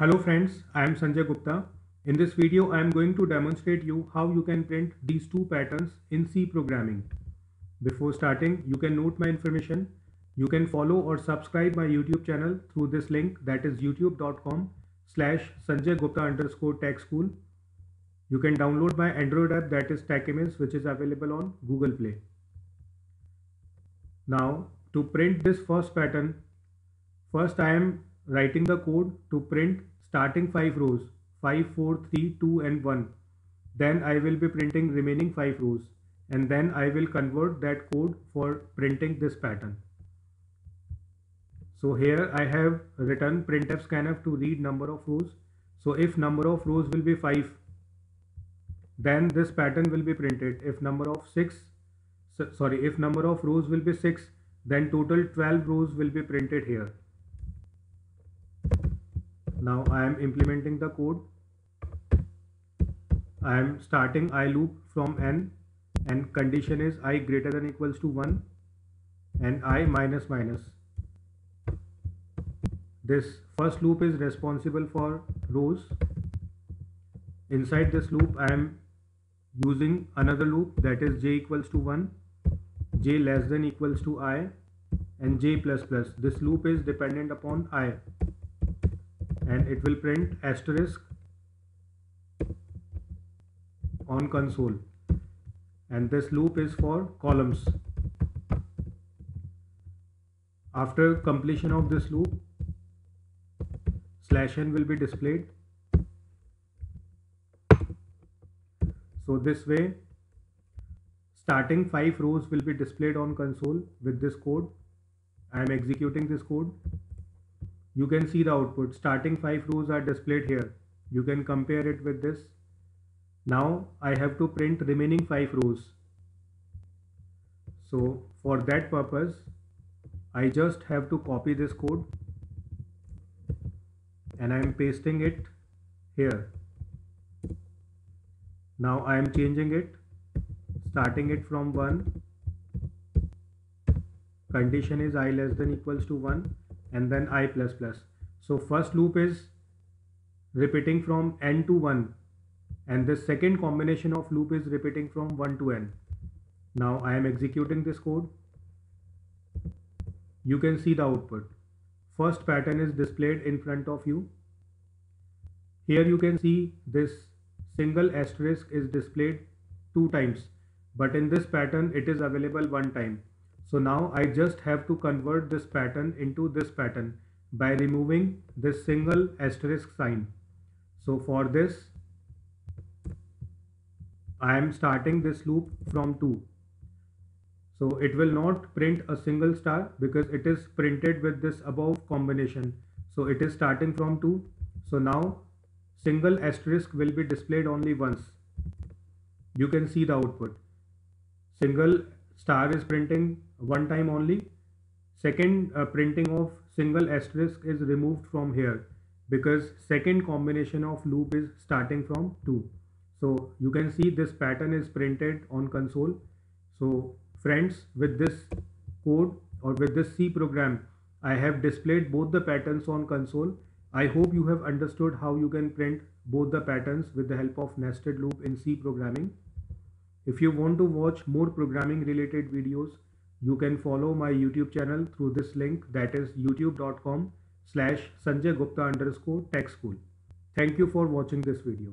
Hello friends, I am Sanjay Gupta. In this video, I am going to demonstrate you how you can print these two patterns in C programming. Before starting, you can note my information. You can follow or subscribe my YouTube channel through this link that is youtube.com slash Sanjay Gupta underscore tech school. You can download my Android app that is TechImage which is available on Google Play. Now to print this first pattern, first I am writing the code to print starting 5 rows 5, 4, 3, 2 and 1. Then I will be printing remaining 5 rows and then I will convert that code for printing this pattern. So here I have written printf scanf to read number of rows. So if number of rows will be 5 then this pattern will be printed. If number of 6 so, sorry if number of rows will be 6 then total 12 rows will be printed here now I am implementing the code. I am starting I loop from n and condition is i greater than equals to 1 and i minus minus. This first loop is responsible for rows. Inside this loop I am using another loop that is j equals to 1 j less than equals to i and j plus plus. This loop is dependent upon i and it will print asterisk on console. And this loop is for columns. After completion of this loop slash n will be displayed. So this way starting 5 rows will be displayed on console with this code. I am executing this code you can see the output. Starting 5 rows are displayed here. You can compare it with this. Now I have to print remaining 5 rows. So for that purpose I just have to copy this code and I am pasting it here. Now I am changing it starting it from 1 condition is i less than equals to 1 and then i plus plus. So first loop is repeating from n to 1 and the second combination of loop is repeating from 1 to n. Now i am executing this code. You can see the output. First pattern is displayed in front of you. Here you can see this single asterisk is displayed two times but in this pattern it is available one time so now I just have to convert this pattern into this pattern by removing this single asterisk sign. So for this, I am starting this loop from 2. So it will not print a single star because it is printed with this above combination. So it is starting from 2. So now single asterisk will be displayed only once. You can see the output. Single star is printing one time only. Second uh, printing of single asterisk is removed from here because second combination of loop is starting from 2. So you can see this pattern is printed on console. So friends with this code or with this C program I have displayed both the patterns on console. I hope you have understood how you can print both the patterns with the help of nested loop in C programming. If you want to watch more programming related videos, you can follow my YouTube channel through this link that is youtube.com slash Sanjay Gupta underscore tech school. Thank you for watching this video.